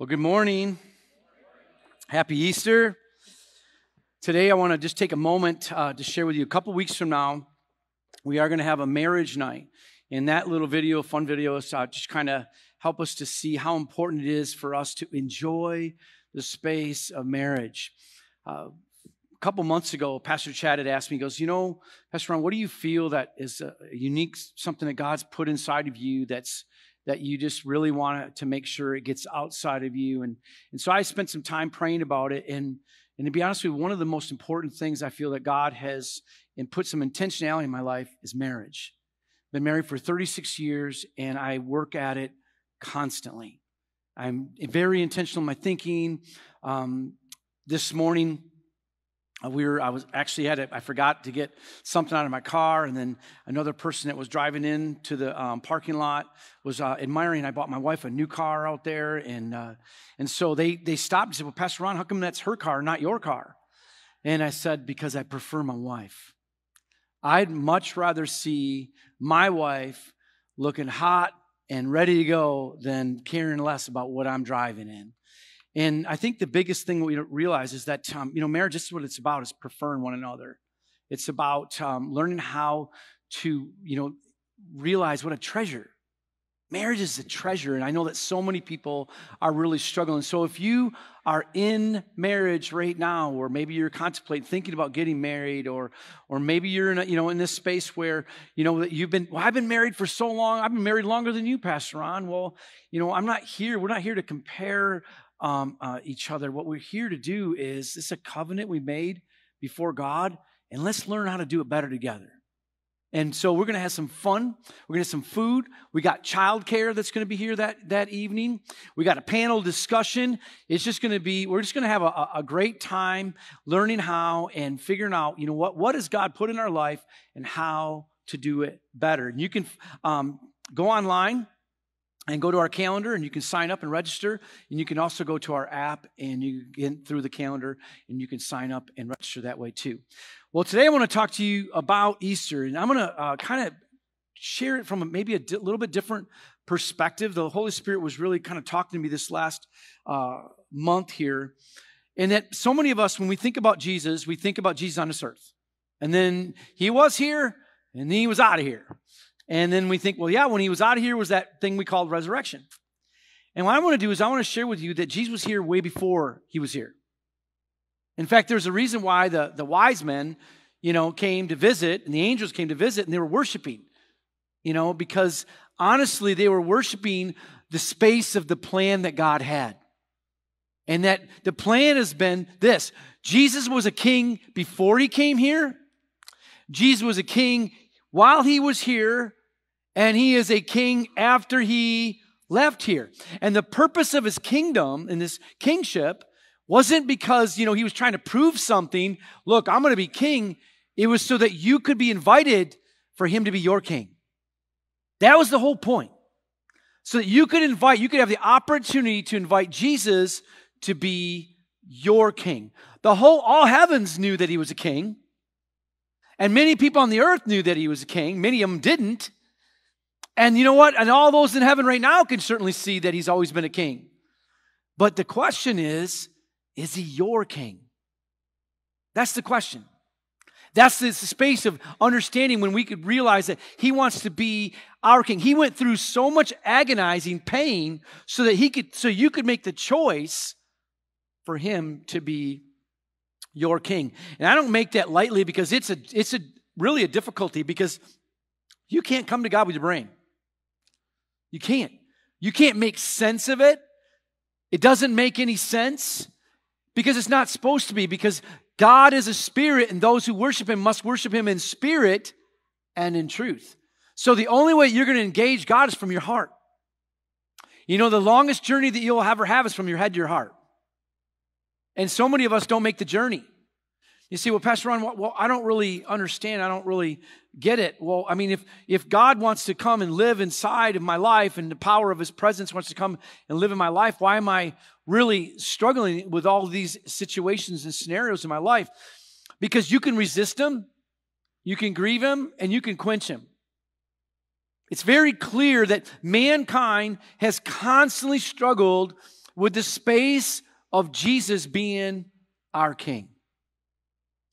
Well, good morning. Happy Easter. Today, I want to just take a moment uh, to share with you. A couple weeks from now, we are going to have a marriage night. And that little video, fun video, uh, just kind of help us to see how important it is for us to enjoy the space of marriage. Uh, a couple months ago, Pastor Chad had asked me, he goes, You know, Pastor Ron, what do you feel that is a unique, something that God's put inside of you that's that you just really want to make sure it gets outside of you. And, and so I spent some time praying about it. And, and to be honest with you, one of the most important things I feel that God has and put some intentionality in my life is marriage. Been married for 36 years and I work at it constantly. I'm very intentional in my thinking. Um, this morning, we were i was actually had it i forgot to get something out of my car and then another person that was driving in to the um, parking lot was uh, admiring i bought my wife a new car out there and uh, and so they they stopped and said well pastor ron how come that's her car not your car? And i said because i prefer my wife. I'd much rather see my wife looking hot and ready to go than caring less about what i'm driving in and I think the biggest thing we realize is that, um, you know, marriage, this is what it's about, is preferring one another. It's about um, learning how to, you know, realize what a treasure. Marriage is a treasure, and I know that so many people are really struggling. So if you are in marriage right now, or maybe you're contemplating thinking about getting married, or or maybe you're in a, you know in this space where you know that you've been well, I've been married for so long, I've been married longer than you, Pastor Ron. Well, you know, I'm not here. We're not here to compare um, uh, each other. What we're here to do is this is a covenant we made before God, and let's learn how to do it better together. And so we're going to have some fun. We're going to have some food. We got childcare that's going to be here that, that evening. We got a panel discussion. It's just going to be, we're just going to have a, a great time learning how and figuring out, you know, what, what has God put in our life and how to do it better. And you can um, go online and go to our calendar and you can sign up and register. And you can also go to our app and you get through the calendar and you can sign up and register that way too. Well today i want to talk to you about easter. And i'm going to uh, kind of share it from maybe a di- little bit different perspective. The holy spirit was really kind of talking to me this last uh, month here. And that so many of us when we think about jesus we think about jesus on this earth. And then he was here and then he was out of here and then we think, well, yeah, when he was out of here was that thing we called resurrection. And what I want to do is I want to share with you that Jesus was here way before he was here. In fact, there's a reason why the, the wise men, you know, came to visit and the angels came to visit and they were worshiping, you know, because honestly, they were worshiping the space of the plan that God had. And that the plan has been this Jesus was a king before he came here, Jesus was a king while he was here, and he is a king after he left here. And the purpose of his kingdom and this kingship wasn't because, you know, he was trying to prove something. Look, I'm going to be king. It was so that you could be invited for him to be your king. That was the whole point. So that you could invite, you could have the opportunity to invite Jesus to be your king. The whole, all heavens knew that he was a king. And many people on the earth knew that he was a king. Many of them didn't. And you know what? And all those in heaven right now can certainly see that he's always been a king. But the question is, is he your king? That's the question. That's the space of understanding when we could realize that he wants to be our king. He went through so much agonizing pain so that he could, so you could make the choice for him to be your king. And I don't make that lightly because it's a, it's a really a difficulty because you can't come to God with your brain. You can't. You can't make sense of it. It doesn't make any sense because it's not supposed to be, because God is a spirit, and those who worship him must worship him in spirit and in truth. So the only way you're going to engage God is from your heart. You know, the longest journey that you'll ever have is from your head to your heart. And so many of us don't make the journey. You see, well, Pastor Ron, well, I don't really understand. I don't really get it. Well, I mean, if, if God wants to come and live inside of my life and the power of his presence wants to come and live in my life, why am I really struggling with all these situations and scenarios in my life? Because you can resist him, you can grieve him, and you can quench him. It's very clear that mankind has constantly struggled with the space of Jesus being our King.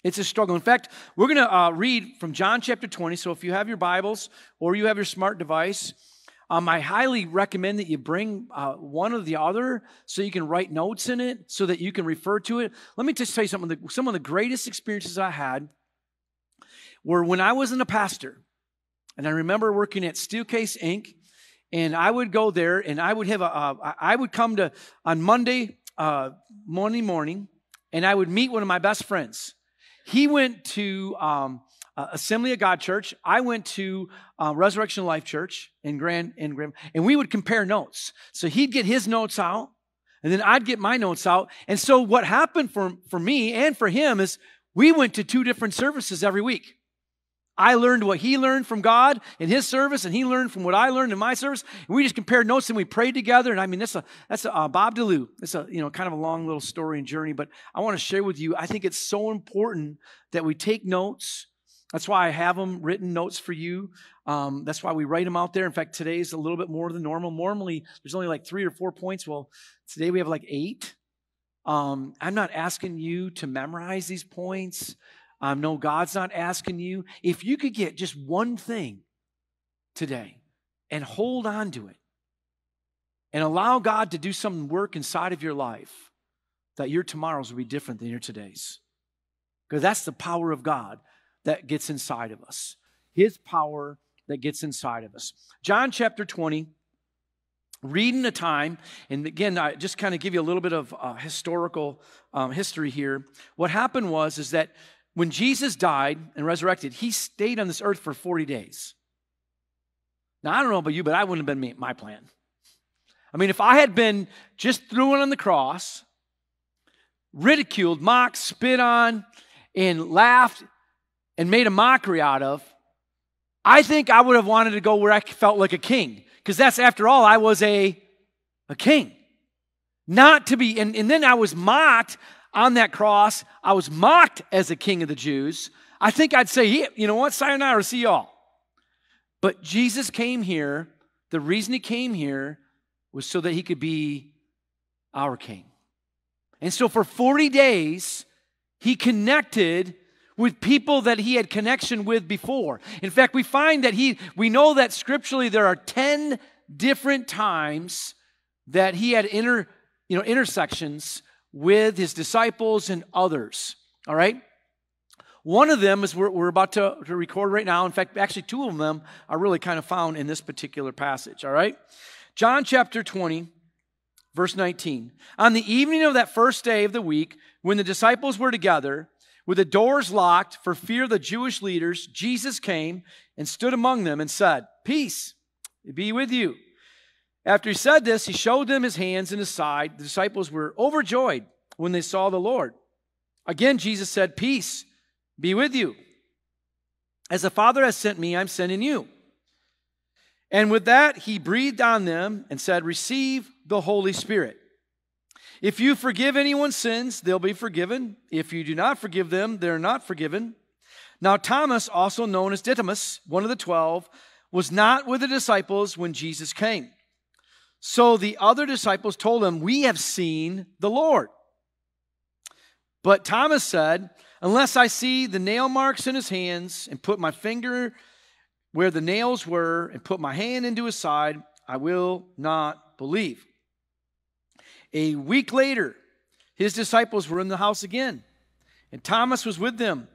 It's a struggle. In fact, we're going to uh, read from John chapter 20. So if you have your Bibles or you have your smart device, um, I highly recommend that you bring uh, one or the other so you can write notes in it so that you can refer to it. Let me just tell you something. Some of the greatest experiences I had were when I wasn't a pastor. And I remember working at Steelcase Inc. And I would go there and I would have a. I would come to on Monday uh, morning morning and I would meet one of my best friends. He went to um, uh, Assembly of God Church. I went to uh, Resurrection Life Church in Grand in Grand, and we would compare notes. So he'd get his notes out, and then I'd get my notes out. And so what happened for for me and for him is we went to two different services every week. I learned what he learned from God in his service, and he learned from what I learned in my service. And we just compared notes and we prayed together. And I mean, that's a that's a uh, Bob DeLu. It's a you know kind of a long little story and journey, but I want to share with you. I think it's so important that we take notes. That's why I have them written notes for you. Um, that's why we write them out there. In fact, today is a little bit more than normal. Normally, there's only like three or four points. Well, today we have like eight. Um, I'm not asking you to memorize these points. Um, no, God's not asking you. If you could get just one thing today and hold on to it and allow God to do some work inside of your life, that your tomorrows will be different than your todays. Because that's the power of God that gets inside of us. His power that gets inside of us. John chapter 20, reading a time, and again, I just kind of give you a little bit of uh, historical um, history here. What happened was is that when Jesus died and resurrected, he stayed on this earth for 40 days. Now, I don't know about you, but I wouldn't have been my plan. I mean, if I had been just thrown on the cross, ridiculed, mocked, spit on, and laughed and made a mockery out of, I think I would have wanted to go where I felt like a king. Because that's, after all, I was a, a king. Not to be, and, and then I was mocked on that cross. I was mocked as the king of the Jews. I think I'd say, you know what, sayonara, see y'all. But Jesus came here. The reason he came here was so that he could be our king. And so for 40 days, he connected with people that he had connection with before. In fact, we find that he, we know that scripturally there are 10 different times that he had inter, you know, intersections with his disciples and others. All right? One of them is we're, we're about to, to record right now. In fact, actually, two of them are really kind of found in this particular passage. All right? John chapter 20, verse 19. On the evening of that first day of the week, when the disciples were together, with the doors locked for fear of the Jewish leaders, Jesus came and stood among them and said, Peace be with you. After he said this, he showed them his hands and his side. The disciples were overjoyed when they saw the Lord. Again, Jesus said, Peace be with you. As the Father has sent me, I'm sending you. And with that, he breathed on them and said, Receive the Holy Spirit. If you forgive anyone's sins, they'll be forgiven. If you do not forgive them, they're not forgiven. Now, Thomas, also known as Didymus, one of the twelve, was not with the disciples when Jesus came. So the other disciples told him, We have seen the Lord. But Thomas said, Unless I see the nail marks in his hands and put my finger where the nails were and put my hand into his side, I will not believe. A week later, his disciples were in the house again, and Thomas was with them.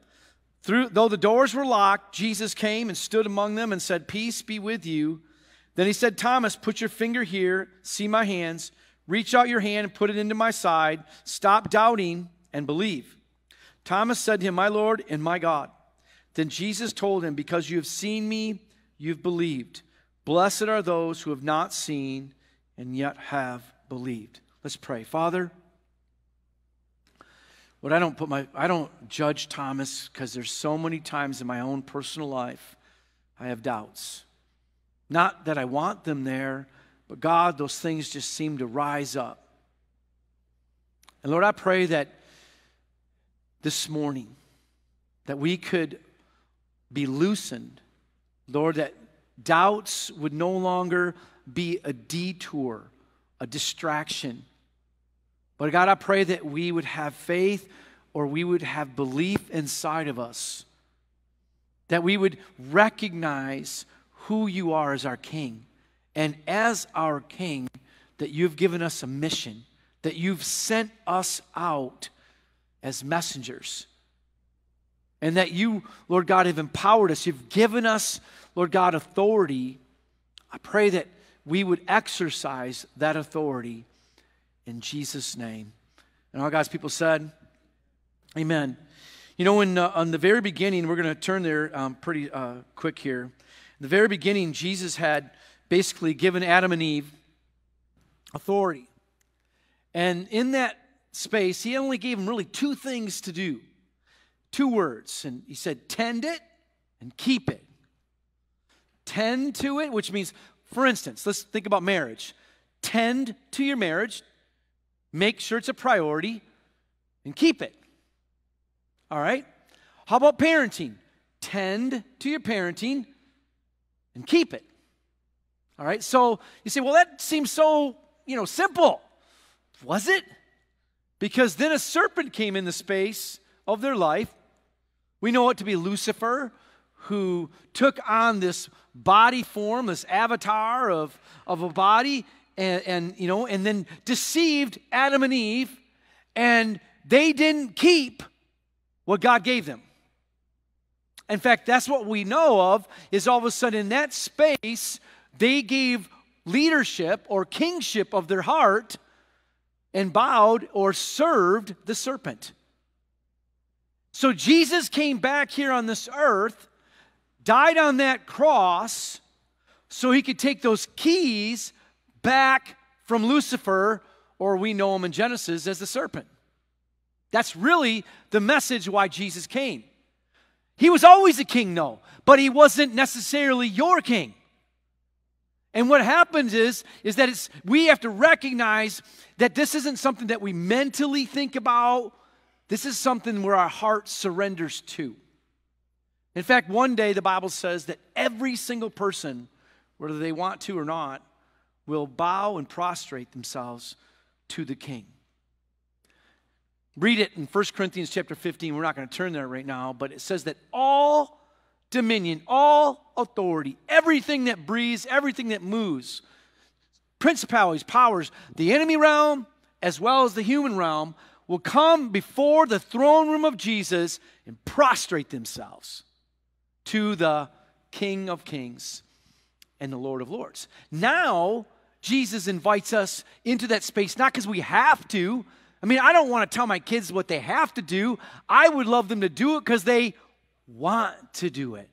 Through, though the doors were locked, Jesus came and stood among them and said, Peace be with you. Then he said, Thomas, put your finger here, see my hands, reach out your hand and put it into my side. Stop doubting and believe. Thomas said to him, My Lord and my God. Then Jesus told him, Because you have seen me, you've believed. Blessed are those who have not seen and yet have believed. Let's pray. Father, what I don't put my I don't judge Thomas because there's so many times in my own personal life I have doubts. Not that I want them there, but God, those things just seem to rise up. And Lord, I pray that this morning that we could be loosened. Lord, that doubts would no longer be a detour, a distraction, But God, I pray that we would have faith or we would have belief inside of us, that we would recognize who you are as our King. And as our King, that you've given us a mission, that you've sent us out as messengers. And that you, Lord God, have empowered us. You've given us, Lord God, authority. I pray that we would exercise that authority in Jesus' name. And all God's people said, Amen. You know, in, uh, on the very beginning, we're going to turn there um, pretty uh, quick here. The very beginning, Jesus had basically given Adam and Eve authority. And in that space, he only gave them really two things to do two words. And he said, tend it and keep it. Tend to it, which means, for instance, let's think about marriage. Tend to your marriage, make sure it's a priority, and keep it. All right? How about parenting? Tend to your parenting and keep it. All right? So you say, well, that seems so, you know, simple. Was it? Because then a serpent came in the space of their life. We know it to be Lucifer, who took on this body form, this avatar of, of a body, and, and you know, and then deceived Adam and Eve, and they didn't keep what God gave them. In fact, that's what we know of is all of a sudden in that space, they gave leadership or kingship of their heart and bowed or served the serpent. So Jesus came back here on this earth, died on that cross, so he could take those keys back from Lucifer, or we know him in Genesis as the serpent. That's really the message why Jesus came. He was always a king, no, but he wasn't necessarily your king. And what happens is, is that it's, we have to recognize that this isn't something that we mentally think about. This is something where our heart surrenders to. In fact, one day the Bible says that every single person, whether they want to or not, will bow and prostrate themselves to the king. Read it in 1 Corinthians chapter 15. We're not going to turn there right now, but it says that all dominion, all authority, everything that breathes, everything that moves, principalities, powers, the enemy realm as well as the human realm will come before the throne room of Jesus and prostrate themselves to the King of Kings and the Lord of Lords. Now, Jesus invites us into that space, not because we have to. I mean, I don't want to tell my kids what they have to do. I would love them to do it because they want to do it.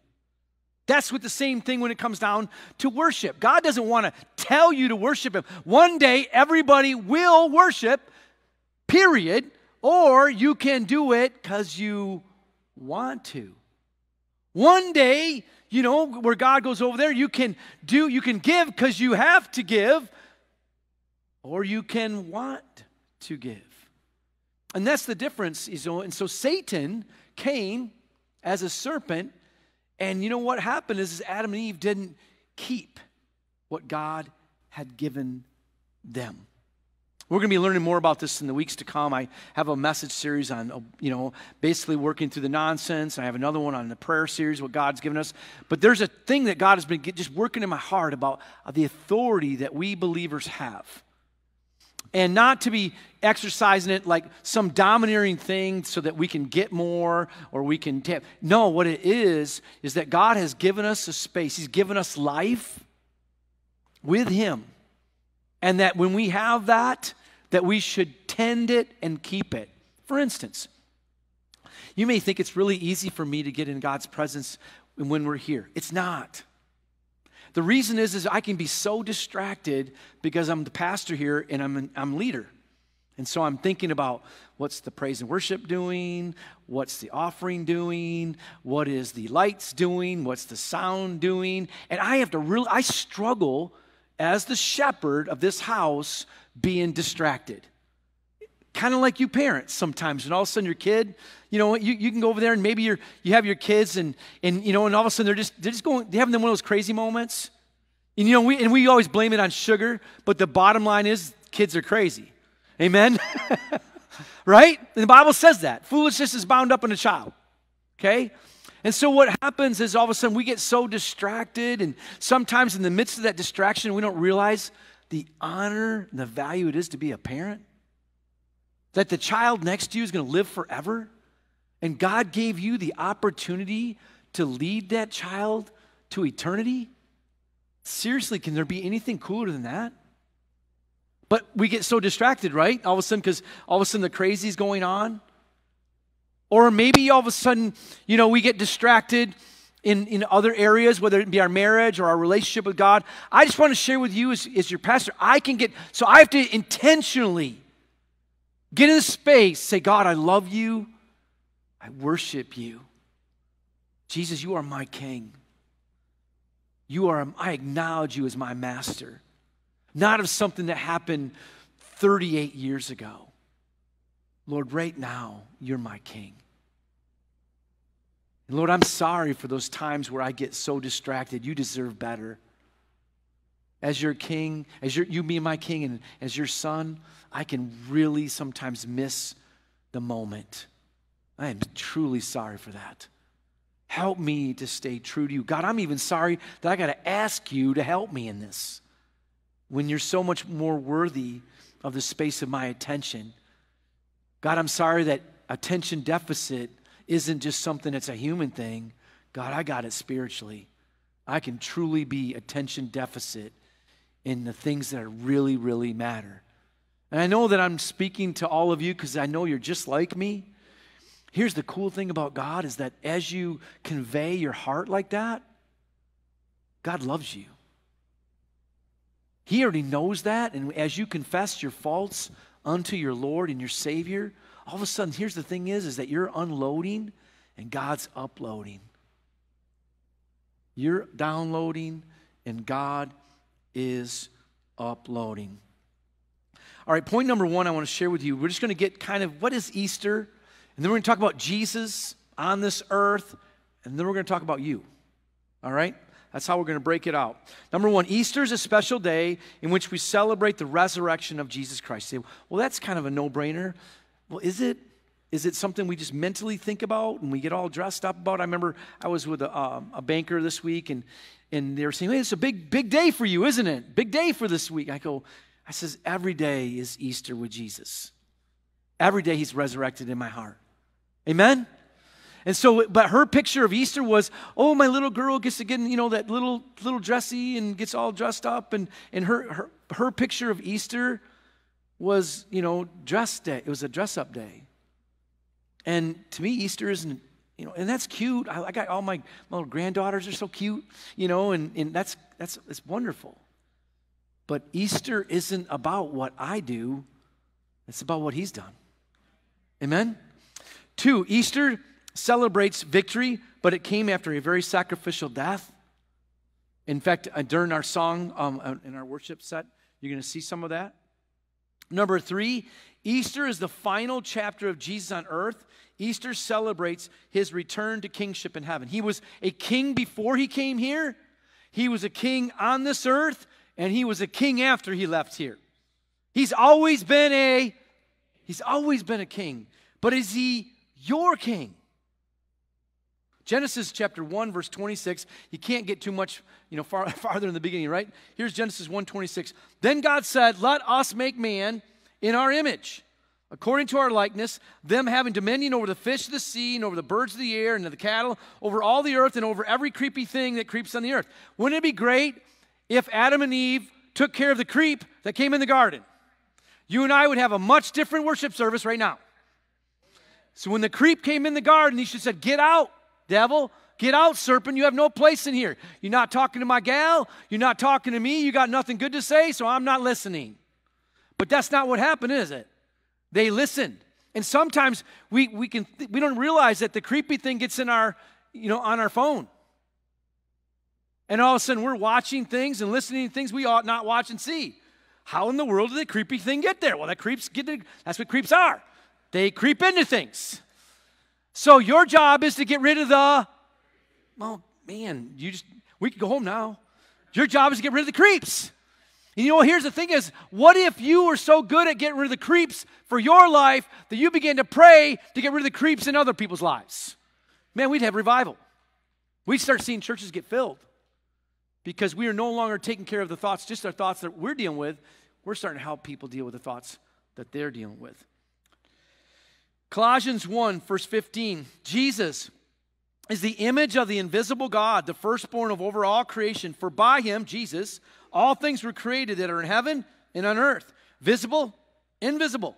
That's what the same thing when it comes down to worship. God doesn't want to tell you to worship Him. One day, everybody will worship, period, or you can do it because you want to. One day, you know, where God goes over there, you can do, you can give because you have to give, or you can want to give. And that's the difference. And so Satan came as a serpent. And you know what happened is Adam and Eve didn't keep what God had given them. We're going to be learning more about this in the weeks to come. I have a message series on, uh, you know, basically working through the nonsense. I have another one on the prayer series, what God's given us. But there's a thing that God has been just working in my heart about the authority that we believers have and not to be exercising it like some domineering thing so that we can get more or we can tap. No, what it is, is that God has given us a space, He's given us life with Him. And that when we have that, that we should tend it and keep it. For instance, you may think it's really easy for me to get in God's presence when we're here. It's not. The reason is, is I can be so distracted because I'm the pastor here and I'm, I'm leader. And so I'm thinking about what's the praise and worship doing? What's the offering doing? What is the lights doing? What's the sound doing? And I have to really, I struggle as the shepherd of this house being distracted. Kind of like you parents sometimes, and all of a sudden your kid, you know, you, you can go over there and maybe you're, you have your kids and, and, you know, and all of a sudden they're just, they're just going, they having one of those crazy moments. And, you know, we, and we always blame it on sugar, but the bottom line is kids are crazy. Amen? right? And the Bible says that. Foolishness is bound up in a child. Okay? And so what happens is all of a sudden we get so distracted, and sometimes in the midst of that distraction, we don't realize the honor and the value it is to be a parent. That the child next to you is going to live forever. And God gave you the opportunity to lead that child to eternity. Seriously, can there be anything cooler than that? But we get so distracted, right? All of a sudden, because all of a sudden the crazy is going on. Or maybe all of a sudden, you know, we get distracted in, in other areas, whether it be our marriage or our relationship with God. I just want to share with you as, as your pastor, I can get, so I have to intentionally get in the space, say, God, I love you. I worship you. Jesus, you are my king. You are, I acknowledge you as my master not of something that happened 38 years ago. Lord, right now, you're my king. And Lord, I'm sorry for those times where I get so distracted. You deserve better. As your king, as your, you be my king, and as your son, I can really sometimes miss the moment. I am truly sorry for that. Help me to stay true to you. God, I'm even sorry that I got to ask you to help me in this when you're so much more worthy of the space of my attention. God, I'm sorry that attention deficit isn't just something that's a human thing. God, I got it spiritually. I can truly be attention deficit in the things that really, really matter. And I know that I'm speaking to all of you because I know you're just like me. Here's the cool thing about God is that as you convey your heart like that, God loves you. He already knows that. And as you confess your faults unto your Lord and your Savior, all of a sudden, here's the thing is, is that you're unloading and God's uploading. You're downloading and God is uploading. All right, point number one I want to share with you. We're just going to get kind of what is Easter, and then we're going to talk about Jesus on this earth, and then we're going to talk about you. All right? That's how we're going to break it out. Number one, Easter is a special day in which we celebrate the resurrection of Jesus Christ. say, well, that's kind of a no brainer. Well, is it? Is it something we just mentally think about and we get all dressed up about? I remember I was with a, uh, a banker this week and, and they were saying, hey, it's a big, big day for you, isn't it? Big day for this week. I go, I says, every day is Easter with Jesus. Every day he's resurrected in my heart. Amen? And so, but her picture of Easter was, oh, my little girl gets to get, you know, that little little dressy and gets all dressed up. And, and her, her, her picture of Easter was, you know, dress day. It was a dress up day. And to me, Easter isn't, you know, and that's cute. I, I got all my, my little granddaughters are so cute, you know, and, and that's, that's, it's wonderful. But Easter isn't about what I do, it's about what he's done. Amen? Two, Easter celebrates victory, but it came after a very sacrificial death. In fact, uh, during our song um, uh, in our worship set, you're going to see some of that. Number three, Easter is the final chapter of Jesus on earth. Easter celebrates his return to kingship in heaven. He was a king before he came here, he was a king on this earth, and he was a king after he left here. He's always been a he's always been a king. But is he your king? Genesis chapter 1, verse 26. You can't get too much, you know, far, farther in the beginning, right? Here's Genesis 1 26. Then God said, Let us make man in our image, according to our likeness, them having dominion over the fish of the sea, and over the birds of the air, and the cattle, over all the earth, and over every creepy thing that creeps on the earth. Wouldn't it be great if Adam and Eve took care of the creep that came in the garden? You and I would have a much different worship service right now. So when the creep came in the garden, he should have said, Get out. Devil, get out, serpent. You have no place in here. You're not talking to my gal. You're not talking to me. You got nothing good to say, so I'm not listening. But that's not what happened, is it? They listened. And sometimes we, we, can, we don't realize that the creepy thing gets in our, you know, on our phone. And all of a sudden we're watching things and listening to things we ought not watch and see. How in the world did the creepy thing get there? Well, that creeps get that's what creeps are. They creep into things. So your job is to get rid of the, well, man, you just, we can go home now. Your job is to get rid of the creeps. And you know, here's the thing is, what if you were so good at getting rid of the creeps for your life that you began to pray to get rid of the creeps in other people's lives? Man, we'd have revival. We'd start seeing churches get filled because we are no longer taking care of the thoughts, just our thoughts that we're dealing with. We're starting to help people deal with the thoughts that they're dealing with. Colossians 1, verse 15 Jesus is the image of the invisible God, the firstborn of over all creation. For by him, Jesus, all things were created that are in heaven and on earth, visible, invisible.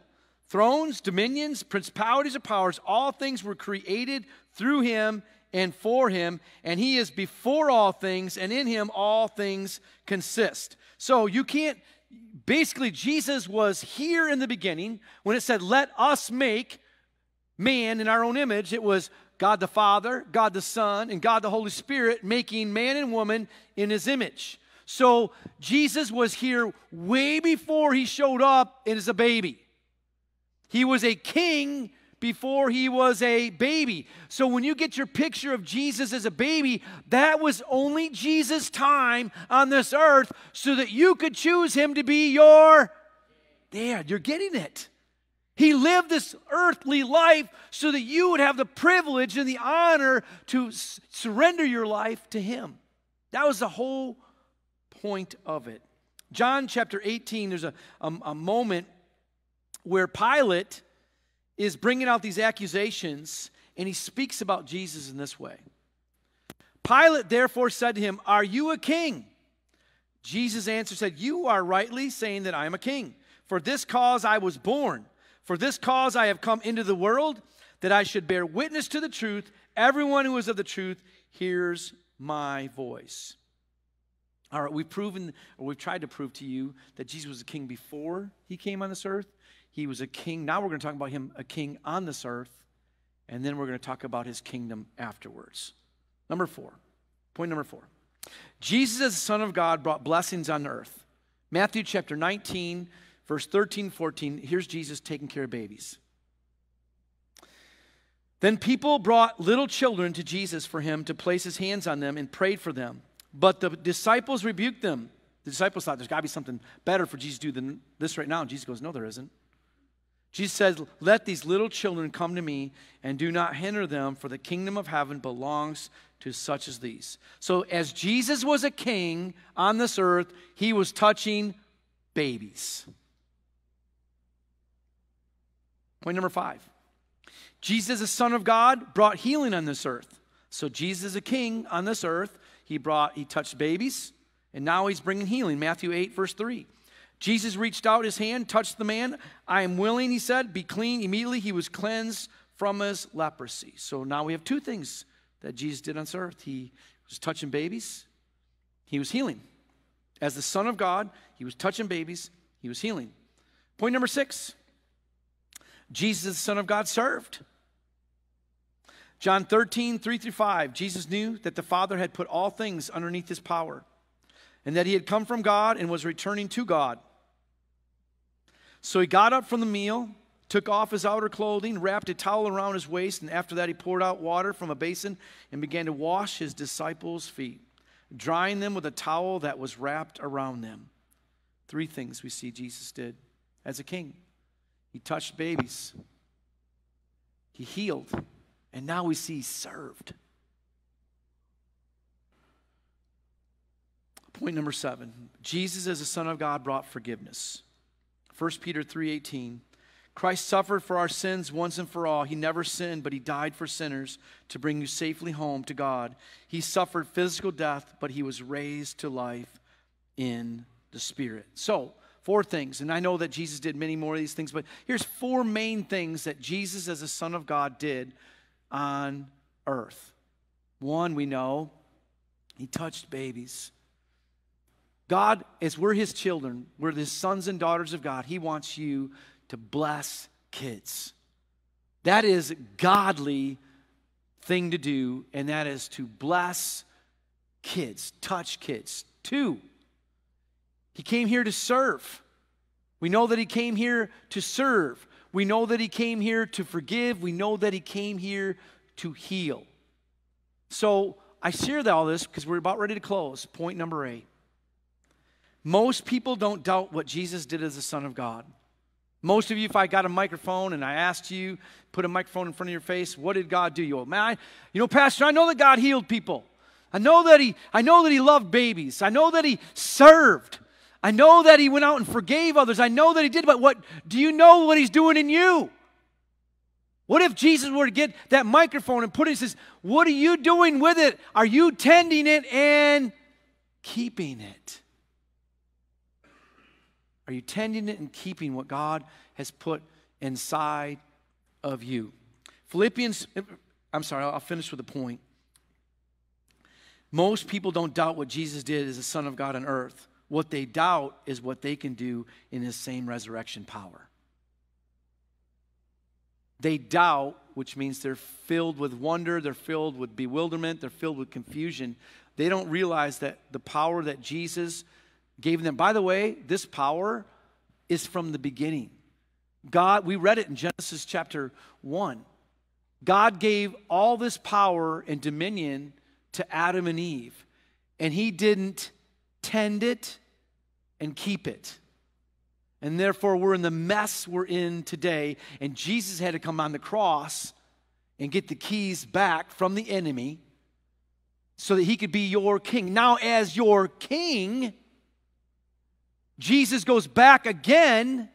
Thrones, dominions, principalities, and powers, all things were created through him and for him, and he is before all things, and in him all things consist. So you can't, basically, Jesus was here in the beginning when it said, Let us make man in our own image. It was God the Father, God the Son, and God the Holy Spirit making man and woman in his image. So Jesus was here way before he showed up as a baby. He was a king before he was a baby. So when you get your picture of Jesus as a baby, that was only Jesus' time on this earth so that you could choose him to be your dad. You're getting it. He lived this earthly life so that you would have the privilege and the honor to surrender your life to Him. That was the whole point of it. John chapter 18, there's a, a, a moment where Pilate is bringing out these accusations and he speaks about Jesus in this way. Pilate therefore said to him, Are you a king? Jesus answered, said, You are rightly saying that I am a king. For this cause I was born for this cause I have come into the world, that I should bear witness to the truth. Everyone who is of the truth hears my voice. All right, we've proven, or we've tried to prove to you that Jesus was a king before he came on this earth. He was a king. Now we're going to talk about him, a king on this earth. And then we're going to talk about his kingdom afterwards. Number four, point number four. Jesus, as the Son of God, brought blessings on earth. Matthew chapter 19, Verse 13, 14, here's Jesus taking care of babies. Then people brought little children to Jesus for him to place his hands on them and prayed for them. But the disciples rebuked them. The disciples thought there's got to be something better for Jesus to do than this right now. And Jesus goes, No, there isn't. Jesus says, Let these little children come to me and do not hinder them, for the kingdom of heaven belongs to such as these. So, as Jesus was a king on this earth, he was touching babies. Point number five Jesus, the Son of God, brought healing on this earth. So Jesus a king on this earth. He brought, he touched babies, and now he's bringing healing. Matthew 8, verse 3. Jesus reached out his hand, touched the man. I am willing, he said, be clean. Immediately he was cleansed from his leprosy. So now we have two things that Jesus did on this earth. He was touching babies, he was healing. As the Son of God, he was touching babies, he was healing. Point number six Jesus, the Son of God, served. John 13, 3 through 5, Jesus knew that the Father had put all things underneath his power and that he had come from God and was returning to God. So he got up from the meal, took off his outer clothing, wrapped a towel around his waist, and after that he poured out water from a basin and began to wash his disciples' feet, drying them with a towel that was wrapped around them. Three things we see Jesus did as a king. He touched babies. He healed. And now we see he served. Point number seven Jesus, as the Son of God, brought forgiveness. 1 Peter 3:18. Christ suffered for our sins once and for all. He never sinned, but he died for sinners to bring you safely home to God. He suffered physical death, but he was raised to life in the Spirit. So, Four things. And I know that Jesus did many more of these things, but here's four main things that Jesus, as a Son of God, did on earth. One, we know he touched babies. God, as we're his children, we're the sons and daughters of God, he wants you to bless kids. That is godly thing to do, and that is to bless kids, touch kids. Two, he came here to serve. We know that He came here to serve. We know that He came here to forgive. We know that He came here to heal. So I share all this because we're about ready to close. Point number eight Most people don't doubt what Jesus did as the Son of God. Most of you, if I got a microphone and I asked you, put a microphone in front of your face, what did God do? You go, man, I, you know, Pastor, I know that God healed people. I know that he, I know that he loved babies. I know that he served. I know that he went out and forgave others. I know that he did, but what do you know what he's doing in you? What if Jesus were to get that microphone and put it and says, What are you doing with it? Are you tending it and keeping it? Are you tending it and keeping what God has put inside of you? Philippians, I'm sorry, I'll finish with a point. Most people don't doubt what Jesus did as the Son of God on earth. What they doubt is what they can do in His same resurrection power. They doubt, which means they're filled with wonder, they're filled with bewilderment, they're filled with confusion. They don't realize that the power that Jesus gave them. By the way, this power is from the beginning. God, we read it in Genesis chapter 1. God gave all this power and dominion to Adam and Eve, and he didn't tend it and keep it. And therefore, we're in the mess we're in today. And Jesus had to come on the cross and get the keys back from the enemy so that he could be your king. Now, as your king, Jesus goes back again.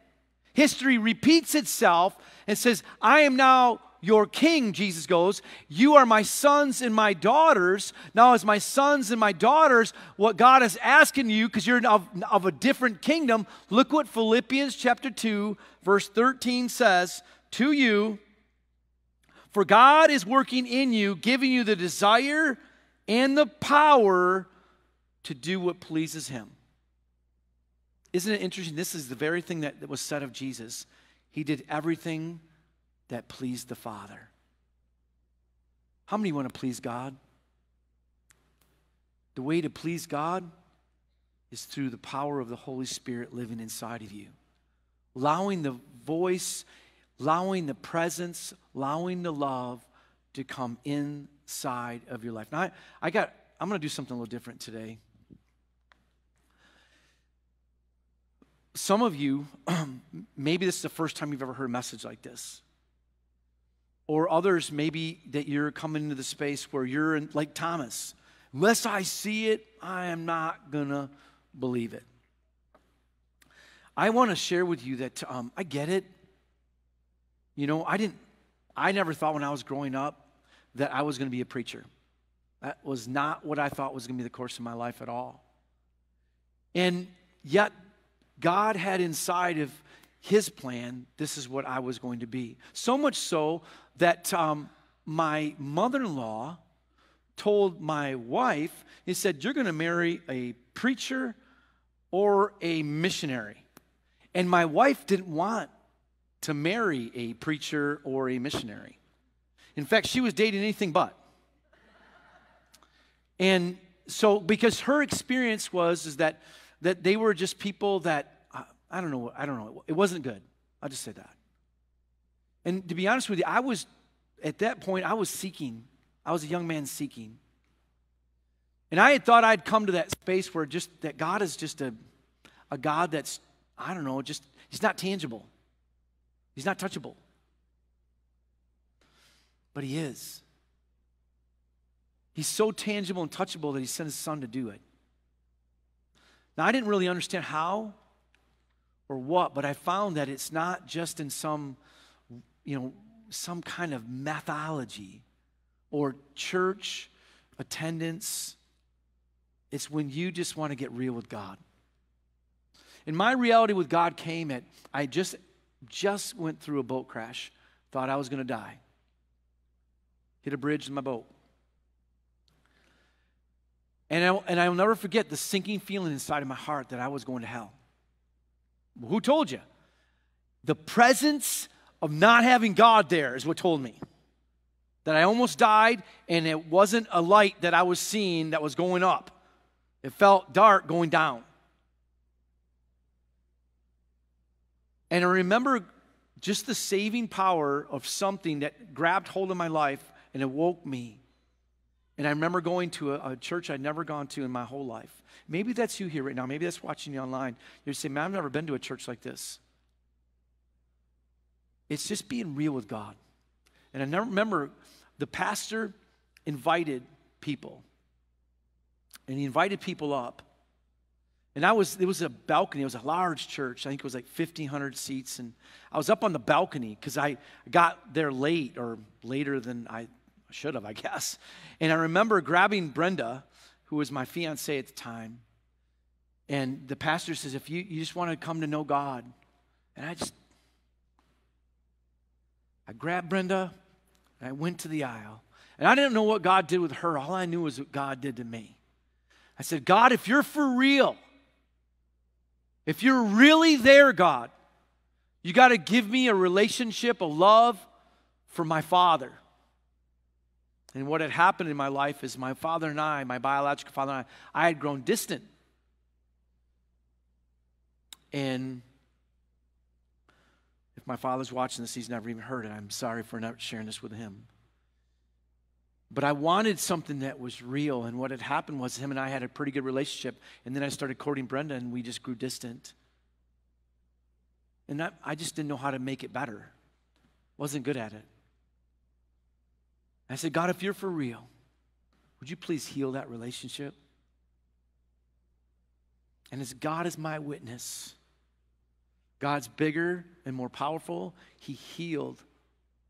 History repeats itself and says, I am now your king, Jesus goes. You are my sons and my daughters. Now, as my sons and my daughters, what God is asking you, because you're of, of a different kingdom, look what Philippians chapter 2, verse 13 says to you For God is working in you, giving you the desire and the power to do what pleases Him. Isn't it interesting? This is the very thing that, that was said of Jesus. He did everything that pleased the Father. How many want to please God? The way to please God is through the power of the Holy Spirit living inside of you. Allowing the voice, allowing the presence, allowing the love to come inside of your life. Now, I, I got, I'm going to do something a little different today. Some of you, maybe this is the first time you've ever heard a message like this. Or others, maybe that you're coming into the space where you're in, like Thomas. Unless I see it, I am not going to believe it. I want to share with you that um, I get it. You know, I didn't, I never thought when I was growing up that I was going to be a preacher. That was not what I thought was going to be the course of my life at all. And yet, God had inside of his plan, this is what I was going to be. So much so that um, my mother in law told my wife, he said, You're going to marry a preacher or a missionary. And my wife didn't want to marry a preacher or a missionary. In fact, she was dating anything but. And so, because her experience was is that that they were just people that uh, I don't know. I don't know. It wasn't good. I'll just say that. And to be honest with you, I was at that point. I was seeking. I was a young man seeking. And I had thought I'd come to that space where just that God is just a, a God that's, I don't know, just, he's not tangible. He's not touchable. But he is. He's so tangible and touchable that he sent his son to do it. Now, I didn't really understand how or what, but I found that it's not just in some, you know, some kind of methodology or church attendance. It's when you just want to get real with God. And my reality with God came at I just just went through a boat crash, thought I was going to die. Hit a bridge in my boat. And, I, and I'll never forget the sinking feeling inside of my heart that I was going to hell. Who told you? The presence of not having God there is what told me. That I almost died, and it wasn't a light that I was seeing that was going up. It felt dark going down. And I remember just the saving power of something that grabbed hold of my life and it woke me. And I remember going to a, a, church I'd never gone to in my whole life. Maybe that's you here right now. Maybe that's watching you online. You're saying, man, I've never been to a church like this. It's just being real with God. And I never remember the pastor invited people. And he invited people up. And I was, it was a balcony. It was a large church. I think it was like 1,500 seats. And I was up on the balcony because I got there late or later than I should have, I guess. And I remember grabbing Brenda, who was my fiance at the time. And the pastor says, if you, you just want to come to know God. And I just, I grabbed Brenda and I went to the aisle. And I didn't know what God did with her. All I knew was what God did to me. I said, God, if you're for real, if you're really there, God, you got to give me a relationship, a love for my father. And what had happened in my life is my father and I, my biological father and I, I had grown distant. And if my father's watching this, he's never even heard it. I'm sorry for not sharing this with him. But I wanted something that was real. And what had happened was him and I had a pretty good relationship. And then I started courting Brenda, and we just grew distant. And that, I just didn't know how to make it better. Wasn't good at it. I said, God, if you're for real, would you please heal that relationship? And as God is my witness, God's bigger and more powerful. He healed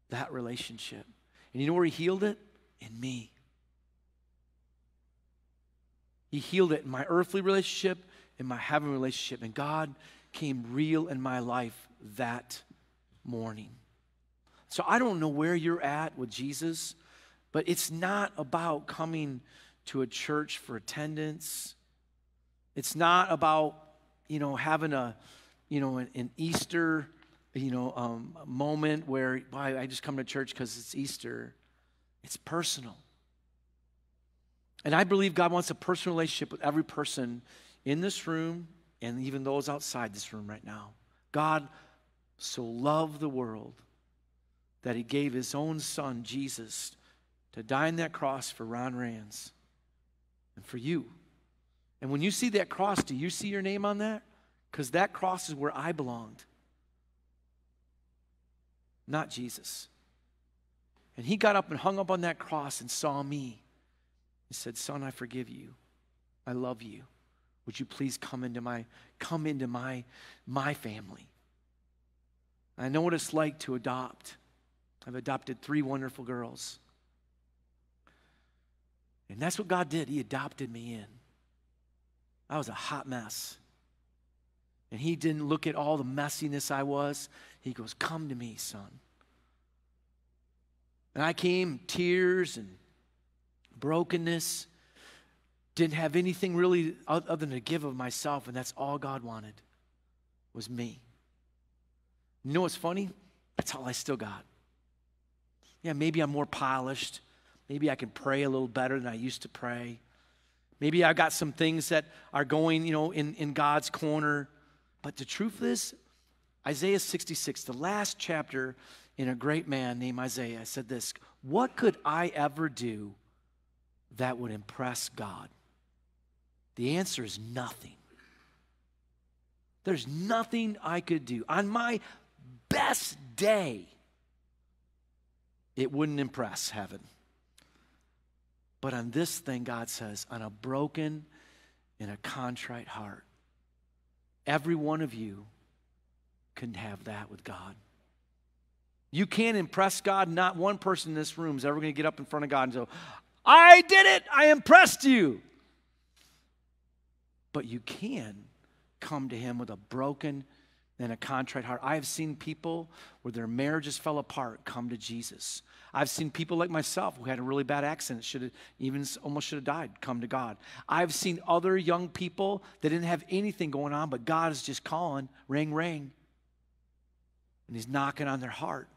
that relationship. And you know where He healed it? in me. He healed it in my earthly relationship, in my heavenly relationship, and God came real in my life that morning. So I don't know where you're at with Jesus, but it's not about coming to a church for attendance. It's not about, you know, having a, you know, an, an Easter, you know, um, moment where why I just come to church because it's Easter. It's personal. And I believe God wants a personal relationship with every person in this room and even those outside this room right now. God so loved the world that he gave his own son, Jesus, to die on that cross for Ron Rands and for you. And when you see that cross, do you see your name on that? Because that cross is where I belonged, not Jesus. And he got up and hung up on that cross and saw me. He said, Son, I forgive you. I love you. Would you please come into my come into my my family? I know what it's like to adopt. I've adopted three wonderful girls. And that's what God did. He adopted me in. I was a hot mess. And he didn't look at all the messiness I was. He goes, Come to me, son. And I came tears and brokenness. Didn't have anything really other than to give of myself, and that's all God wanted was me. You know what's funny? That's all I still got. Yeah, maybe I'm more polished. Maybe I can pray a little better than I used to pray. Maybe I've got some things that are going, you know, in, in God's corner. But the truth is, Isaiah 66, the last chapter in a great man named Isaiah said this What could I ever do that would impress God? The answer is nothing. There's nothing I could do. On my best day, it wouldn't impress heaven. But on this thing, God says, on a broken and a contrite heart, every one of you can have that with God. You can't impress God. Not one person in this room is ever going to get up in front of God and say, I did it. I impressed you. But you can come to Him with a broken and a contrite heart. I have seen people where their marriages fell apart come to Jesus. I've seen people like myself who had a really bad accident, should have even almost should have died, come to God. I've seen other young people that didn't have anything going on, but God is just calling, ring, ring. And He's knocking on their heart.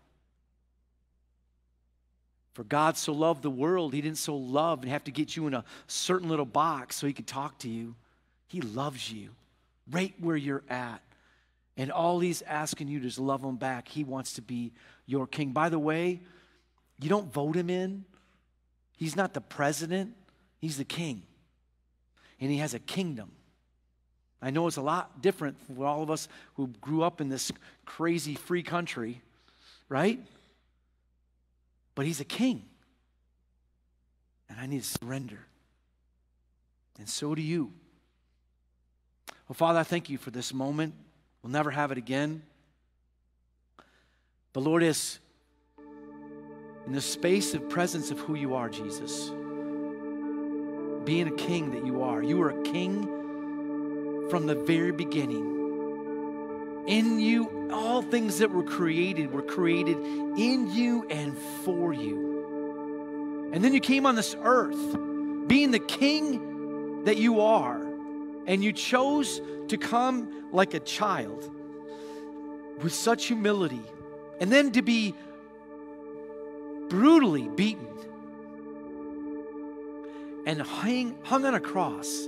For God so loved the world, He didn't so love and have to get you in a certain little box so He could talk to you. He loves you right where you're at. And all He's asking you to is love Him back. He wants to be your king. By the way, you don't vote Him in, He's not the president, he's the king. And he has a kingdom. I know it's a lot different for all of us who grew up in this crazy free country, right? But he's a king. And I need to surrender. And so do you. Well, Father, I thank you for this moment. We'll never have it again. But Lord, is in the space of presence of who you are, Jesus, being a king that you are, you are a king from the very beginning. In you, all things that were created were created in you and for you. And then you came on this earth, being the king that you are, and you chose to come like a child with such humility, and then to be brutally beaten and hang, hung on a cross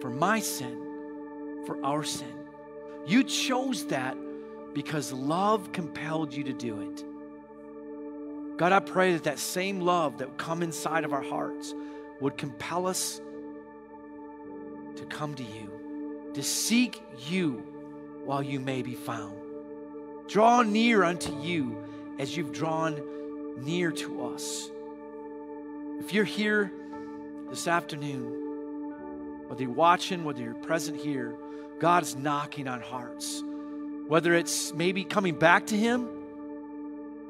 for my sin, for our sin. You chose that because love compelled you to do it. God, I pray that that same love that would come inside of our hearts would compel us to come to you, to seek you while you may be found. Draw near unto you as you've drawn near to us. If you're here this afternoon, whether you're watching, whether you're present here, God's knocking on hearts. Whether it's maybe coming back to Him,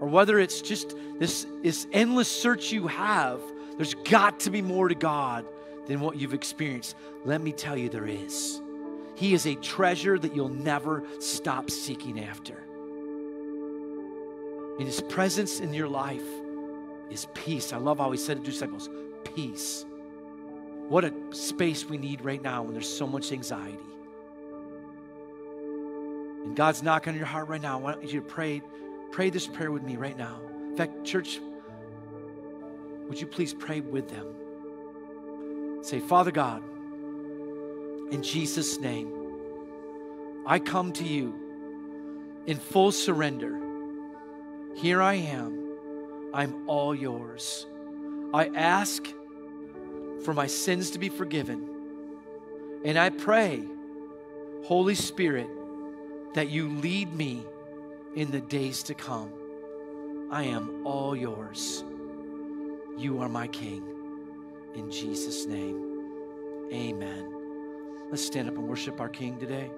or whether it's just this, this endless search you have, there's got to be more to God than what you've experienced. Let me tell you, there is. He is a treasure that you'll never stop seeking after. In His presence in your life is peace. I love how He said it to disciples, peace. What a space we need right now when there's so much anxiety. And God's knocking on your heart right now. I want you to pray, pray this prayer with me right now. In fact, church, would you please pray with them? Say, Father God, in Jesus' name, I come to you in full surrender. Here I am. I'm all yours. I ask for my sins to be forgiven. And I pray, Holy Spirit, that you lead me in the days to come. I am all yours. You are my King. In Jesus' name, amen. Let's stand up and worship our King today.